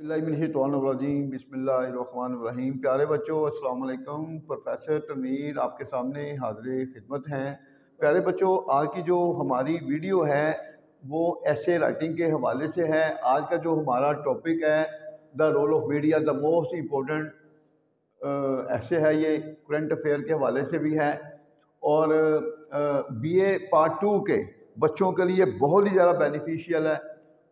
बिस्मिल्लाहिर्रहमानिर्रहीम बिस्मिल्लाहिर्रहमानिर्रहीम प्यारे बच्चों, अस्सलाम वालेकुम। प्रोफेसर तमीर आपके सामने हाजिर खिदमत हैं। प्यारे बच्चों, आज की जो हमारी वीडियो है, वो ऐसे राइटिंग के हवाले से है। आज का जो हमारा टॉपिक है the role of media the most important ऐसे है ये। करंट अफेयर के हवाले से भी है। और बी ए पार्ट टू के बच्चों के लिए बहुत ही ज़्यादा बेनिफिशियल है।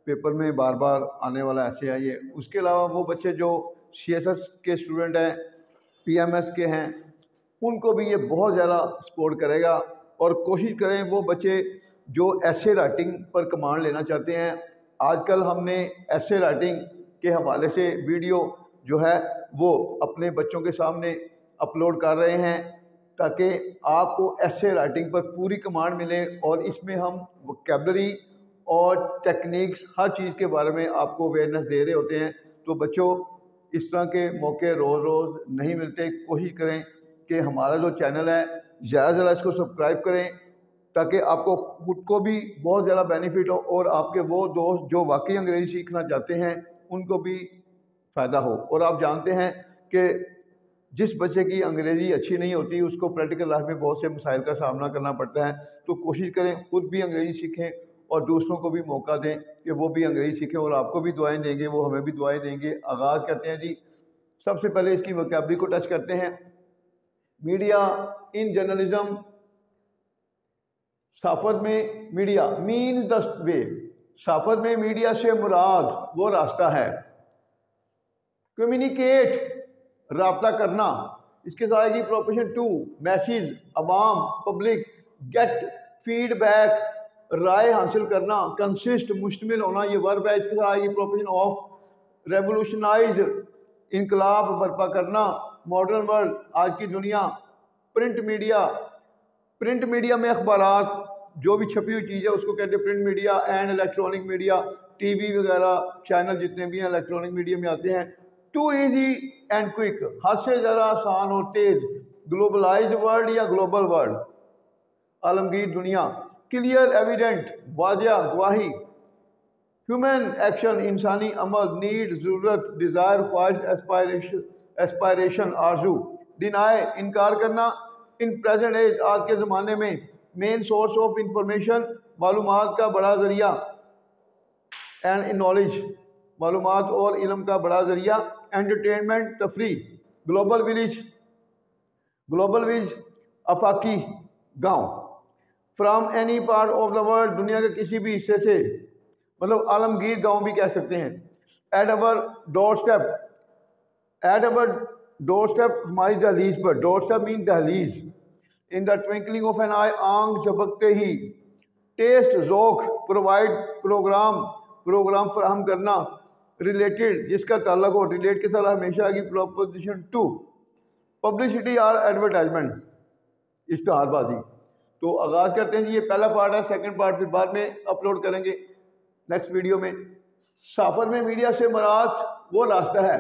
पेपर में बार बार आने वाला ऐसे आई है। उसके अलावा वो बच्चे जो सीएसएस के स्टूडेंट हैं पीएमएस के हैं, उनको भी ये बहुत ज़्यादा सपोर्ट करेगा और कोशिश करें वो बच्चे जो ऐसे राइटिंग पर कमांड लेना चाहते हैं। आजकल हमने ऐसे राइटिंग के हवाले से वीडियो जो है वो अपने बच्चों के सामने अपलोड कर रहे हैं ताकि आपको ऐसे राइटिंग पर पूरी कमांड मिले और इसमें हम वोकेबलरी और टेक्निक्स हर चीज़ के बारे में आपको अवेयरनेस दे रहे होते हैं। तो बच्चों, इस तरह के मौके रोज़ रोज़ नहीं मिलते। कोशिश करें कि हमारा जो चैनल है, ज़्यादा से ज़्यादा इसको सब्सक्राइब करें, ताकि आपको खुद को भी बहुत ज़्यादा बेनिफिट हो और आपके वो दोस्त जो वाकई अंग्रेज़ी सीखना चाहते हैं, उनको भी फ़ायदा हो। और आप जानते हैं कि जिस बच्चे की अंग्रेज़ी अच्छी नहीं होती, उसको प्रैक्टिकल लाइफ में बहुत से मसाइल का सामना करना पड़ता है। तो कोशिश करें खुद भी अंग्रेज़ी सीखें और दूसरों को भी मौका दें कि वो भी अंग्रेज़ी सीखें और आपको भी दुआएँ देंगे, वो हमें भी दुआएँ देंगे। आगाज़ करते हैं जी। सबसे पहले इसकी वकैबरी को टच करते हैं। मीडिया इन जर्नलिज्म साफत में मीडिया मीन द वे साफत में मीडिया से मुराद, वो रास्ता है। कम्युनिकेट रबता करना। इसके साथ आएगी प्रोफेशन टू मैसेज अवाम पब्लिक गेट फीडबैक राय हासिल करना कंसिस्ट मुश्तमिल होना, ये वर्ब है, इसके ये प्रोफेशन ऑफ़ रेवोल्यूशनाइज इनकलाब बर्पा करना मॉडर्न वर्ल्ड आज की दुनिया प्रिंट मीडिया प्रिंट मीडिया में अखबार जो भी छपी हुई चीज़ है, उसको कहते हैं print media and electronic media TV वगैरह चैनल जितने भी हैं इलेक्ट्रॉनिक मीडिया में आते हैं टू इजी एंड क्विक हद से ज़रा आसान और तेज़ ग्लोबलाइज वर्ल्ड या ग्लोबल वर्ल्ड आलमगीर दुनिया। क्लियर एविडेंट वाजिया, गवाही। ह्यूमन एक्शन इंसानी अमल नीड ज़रूरत डिज़ायर ख्वाहिश एस्पायरेशन एस्पायरेशन आरज़ू। डिनाए इनकार करना। इन प्रेजेंट एज आज के ज़माने में मेन सोर्स ऑफ़ इंफॉर्मेशन मालूम का बड़ा ज़रिया। एंड इन नॉलेज मालूम और इलम का बड़ा ज़रिया। एंटरटेनमेंट तफरी ग्लोबल विलेज ग्लोबल विलेज अफाकी, गाँव। From any part of the world दुनिया के किसी भी हिस्से से मतलब आलमगीर गाँव भी कह सकते हैं। At our door step at our door step हमारी दहलीज पर डोर स्टेप मीन दहलीज। In the twinkling of an eye आंग झपकते ही test joke provide program program फराहम करना रिलेटेड जिसका ताल्लुक हो रिलेट के साथ हमेशा आएगी proposition to publicity or advertisement इश्तहारबाजी। तो आगाज़ करते हैं जी, ये पहला पार्ट है सेकंड पार्ट फिर बाद में अपलोड करेंगे। नेक्स्ट वीडियो में। साफर में मीडिया से मुराद वो रास्ता है।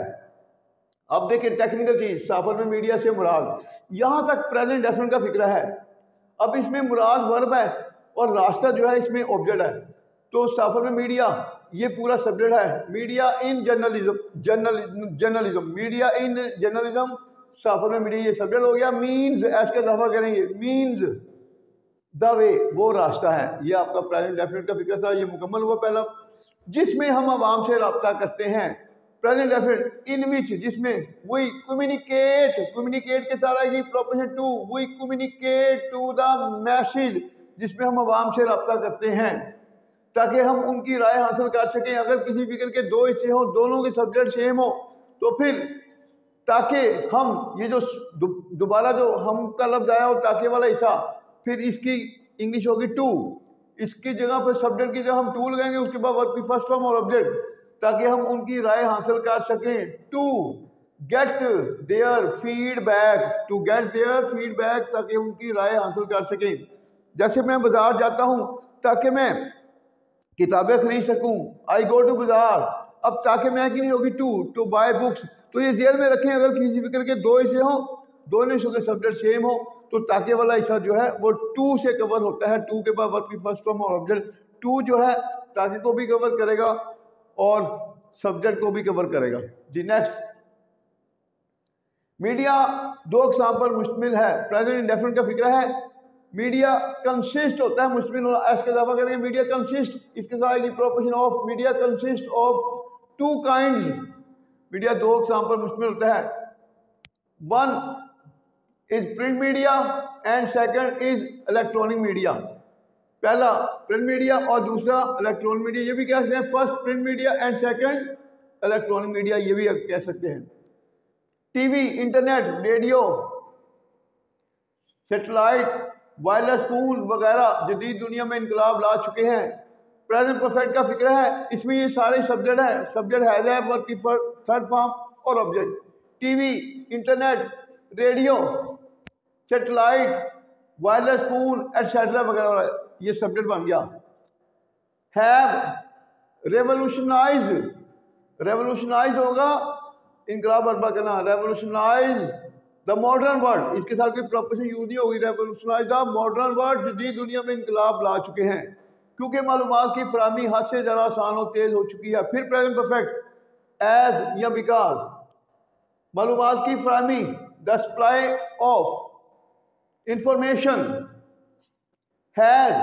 अब देखिए टेक्निकल चीज़, साफर में मीडिया से मुराद। यहाँ तक प्रेजेंट डेफिनेट का फ़िक्र है। अब इसमें मुराद वर्ब है और रास्ता जो है इसमें ऑब्जेक्ट है। तो साफर में मीडिया ये पूरा सब्जेक्ट है। Media in journalism journal journalism media in journalism साफर में मीडिया ये सब्जेक्ट हो गया। मीन्स ऐसे दफ़ा करेंगे। मीन्स द वे, वो रास्ता है। ये आपका प्रेजेंट डेफिनेट का फ़िक्र था, ये मुकम्मल हुआ पहला। जिसमें हम आवाम से रबता करते हैं प्रेजेंट डेफिनेट इन विच जिसमें वही कम्युनिकेट कम्युनिकेट के साथ आएगी प्रोपोजिशन टू वही कम्युनिकेट टू द मैसेज जिसमें हम आवाम से रबता करते हैं। ताकि हम उनकी राय हासिल कर सकें, अगर किसी फ़िक्र के दो हिस्से हों, दोनों के सब्जेक्ट सेम हो तो फिर ताकि हम, ये जो दोबारा जो हम का लफ्ज़ आया हो ताकि वाला हिस्सा फिर इसकी इंग्लिश होगी टू इसकी जगह पर सब्जेक्ट की जगह हम टू लगाएँगे, उसके बाद वर्क की फ़र्स्ट फॉर्म और ऑब्जेक्ट ताकि हम उनकी राय हासिल कर सकें. To get their feedback to get their feedback ताकि उनकी राय हासिल कर सकें. जैसे मैं बाज़ार जाता हूँ, ताकि मैं किताबें खरीद सकूँ. आई गो टू बाज़ार. अब ताकि मैं की नहीं होगी टू टू बाय बुक्स तो ये जेल में रखें, अगर किसी फ़िक्र के दो हिस्से हों दोनों के सब्जेक्ट सेम हो. तो ताके वाला हिस्सा जो है, वो टू से कवर होता है। टू के बाद वर्क फ़र्स्ट फॉर्म और ऑब्जेक्ट टू जो है, ताके को भी कवर करेगा और सब्जेक्ट को भी कवर करेगा। जी नेक्स्ट मीडिया दो अकसाम पर मुश्तमिल है प्रेजेंट इंडेफिनेट का फ़िक्र है। मीडिया कंसिस्ट होता है मुश्तमिल होना एस का इजाफा करेंगे। मीडिया कंसिस्ट इसके साथ की proportion of media consist of two kind media दो अकसाम पर मुश्तमिल होता है। One is print media and second is electronic media पहला प्रिंट मीडिया और दूसरा इलेक्ट्रॉनिक मीडिया ये भी कह सकते हैं। First print media and second electronic media ये भी कह सकते हैं। TV internet radio satellite wireless phone वगैरह जदीद दुनिया में इनकलाब ला चुके हैं। प्रेजेंट परफेक्ट का फ़िक्र है। इसमें ये सारे सब्जेक्ट हैं। सब्जेक्ट है वर्क की थर्ड फॉर्म और object TV internet radio satellite wireless phone etcetera वगैरह ये सब्जेक्ट बन गया। हैव रेवोल्यूशनाइज रेवोल्यूशनाइज होगा इनकलाब बर्पा करना। रेवोल्यूशनाइज द मॉडर्न वर्ल्ड इसके साथ कोई प्रॉपर यूज़ नहीं होगी। रेवोल्यूशनाइज द मॉडर्न वर्ल्ड जदीद दुनिया में इनकलाब ला चुके हैं। क्योंकि मालूम की फरहमी हद से ज़रा आसान और तेज़ हो चुकी है। फिर प्रेजेंट परफेक्ट एज या बिकॉज़ मालूम की फरहमी the supply of information has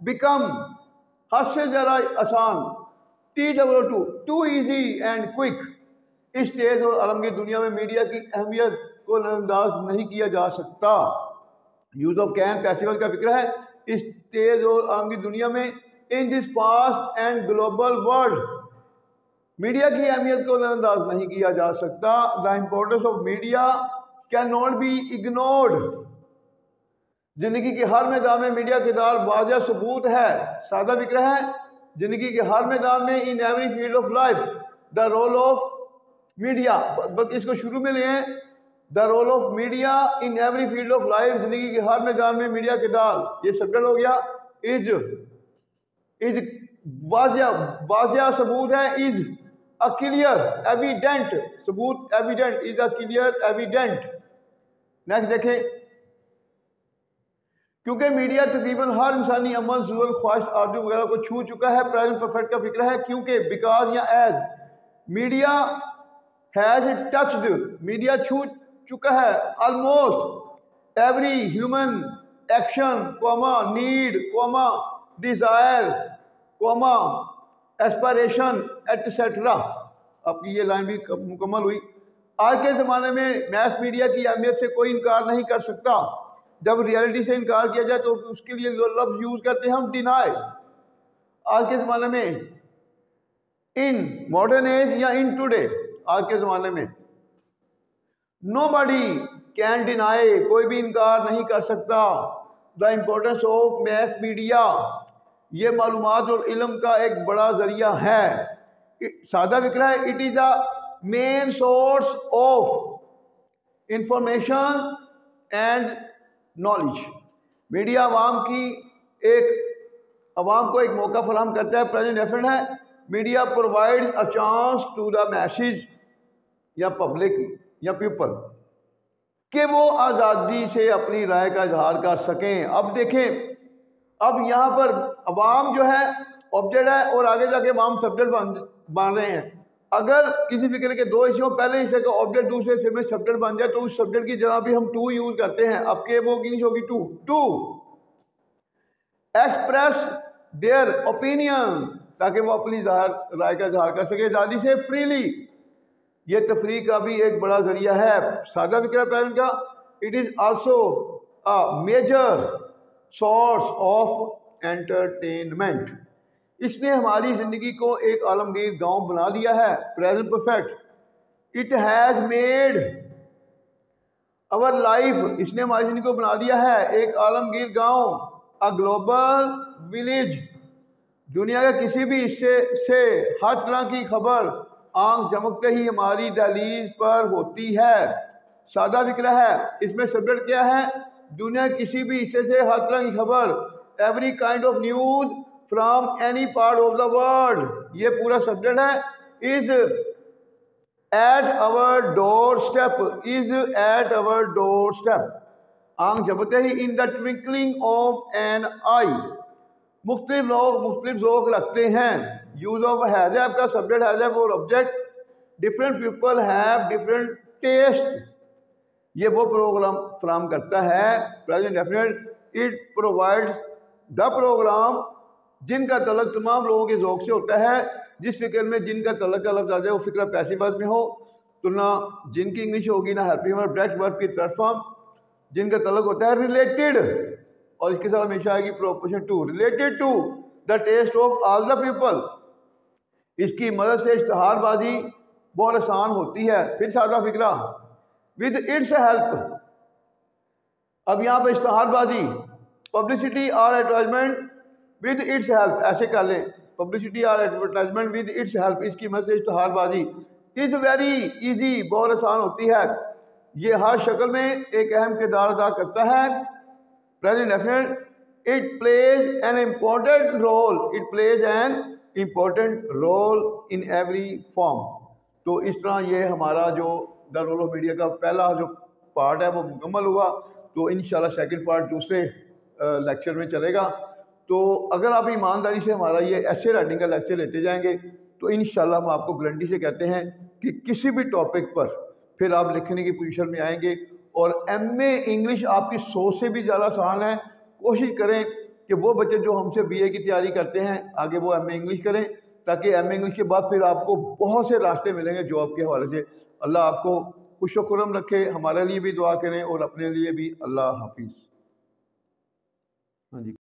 become हद से ज़रा आसान T W too too easy and quick इस तेज और आलमगीर दुनिया में मीडिया की अहमियत को नजरअंदाज नहीं किया जा सकता। यूज़ ऑफ़ कैन फेस्टिवल का फ़िक्र है। इस तेज और आलमगीर दुनिया में in this fast and global world media की अहमियत को नजरअंदाज नहीं किया जा सकता। The importance of media can not be ignored ज़िंदगी के हर मैदान में मीडिया किरदार वाजह सबूत है। सादा फ़िक्र है, ज़िंदगी के हर मैदान में in every field of life the role of media बल्कि इसको शुरू में लें the role of media in every field of life ज़िंदगी के हर मैदान में मीडिया के डाल ये सब्जेक्ट हो गया। इज़ इज़ वाजिया वाजिया सबूत है, इज़ अ क्लियर एविडेंट सबूत evident is a clear evident next देखें क्योंकि मीडिया तकरीबन हर इंसानी अमल जुल ख्वाहिश, आर्जू वगैरह को छू चुका है, प्रेजेंट परफेक्ट का फ़िक्र है, क्योंकि बिकॉज़ या as media has touched media छू चुका है almost every human action comma need comma desire comma aspiration etcetera आपकी ये लाइन भी मुकम्मल हुई। आज के ज़माने में मैथ मीडिया की अहमियत से कोई इनकार नहीं कर सकता। जब रियलिटी से इनकार किया जाए तो उसके लिए लफ्ज़ यूज़ करते हैं, हम डिनाई आज के ज़माने में इन मॉडर्न एज या इन टुडे आज के ज़माने में नो बडी कैन डिनाई कोई भी इनकार नहीं कर सकता. The importance of math media ये मालूम और इलम का एक बड़ा ज़रिया है. सादा विक्रा है it is the main source of information and knowledge media आवाम की एक आवाम को एक मौका फराम करता है प्रेजेंट रेफरेंट है media provide a chance to the message या पब्लिक या पीपल कि वो आज़ादी से अपनी राय का इजहार कर सकें अब देखें अब यहाँ पर अवाम जो है ऑब्जेक्ट है और आगे जाके अवाम सब्जेक्ट बन बन रहे हैं अगर किसी फ़िक्र के दो हिस्सों पहले हिस्से का ऑब्जेक्ट दूसरे हिस्से में सब्जेक्ट बन जाए तो उस सब्जेक्ट की जगह भी हम टू यूज़ करते हैं। अब के वो की होगी to to express their opinion ताकि वो अपनी राय का इजहार कर सके। आज़ादी से फ्रीली ये तफरी का भी एक बड़ा ज़रिया है। सादा विक्र पैरन का। It is also major source of entertainment इसने हमारी ज़िंदगी को एक आलमगीर गाँव बना दिया है present perfect it has made our life इसने हमारी ज़िंदगी को बना दिया है, एक आलमगीर गाँव अ ग्लोबल विलेज दुनिया के किसी भी हिस्से से हर तरह की खबर आँख चमकते ही हमारी दहलीज पर होती है। सादा ज़िक्र है, इसमें सब्जेक्ट क्या है? दुनिया किसी भी हिस्से से हर तरह की खबर every kind of news from any part of the world ये पूरा सब्जेक्ट है. Is at our door step is at our door step आँख जमते ही in the twinkling of an eye मुख्तलिफ़ लोग मुख्तलिफ़ जोक रखते हैं. यूज़ ऑफ़ हैज़ है आपका सब्जेक्ट हैज़ और object different people have different taste ये वो प्रोग्राम फ्राम करता है. Present definite it provides the program जिनका तलक तमाम लोगों के जौक से होता है, जिस फ़िक्र में जिनका तलक का लफ्ज आ जाए वो फ़िक्र पैसी बात में हो तो ना जिनकी इंग्लिश होगी, ना हेल्पिंग वर्ब डेट वर्ब की प्लेटफॉर्म जिनका तलक होता है रिलेटेड और इसके साथ हमेशा आएगी proportion to related to the taste of all the people इसकी मदद से इश्तहारबाजी बहुत आसान होती है। फिर सादा फिक्रा विद इट्स हेल्प अब यहाँ पर इश्तहारबाजी पब्लिसिटी और एडवर्टाइजमेंट विद इट्स हेल्प, ऐसे कर लें। पब्लिसिटी और एडवर्टाइजमेंट विद इट्स हेल्प इसकी मदद से इश्तहारबाजी इज़ वेरी इजी बहुत आसान होती है। ये हर शक्ल में एक अहम किरदार अदा करता है। Present definite it plays an important role it plays an important role in every form तो इस तरह ये हमारा जो द रोल ऑफ़ मीडिया का पहला जो पार्ट है, वो मुकम्मल हुआ। तो इन सेकेंड पार्ट दूसरे लेक्चर में चलेगा। तो अगर आप ईमानदारी से हमारा ये ऐसे राइटिंग का लेक्चर लेते जाएँगे तो इन हम आपको गारंटी से कहते हैं कि किसी भी टॉपिक पर फिर आप लिखने की पोजीशन में आएँगे और एम ए इंग्लिश आपकी सोच से भी ज़्यादा आसान है। कोशिश करें कि वो बच्चे जो हमसे बीए की तैयारी करते हैं, आगे वो एम ए इंग्लिश करें, ताकि एम ए इंग्लिश के बाद फिर आपको बहुत से रास्ते मिलेंगे जॉब के हवाले से। अल्लाह आपको खुश खुरम रखे, हमारे लिए भी दुआ करें और अपने लिए भी। अल्लाह हाफिज़। हाँ जी।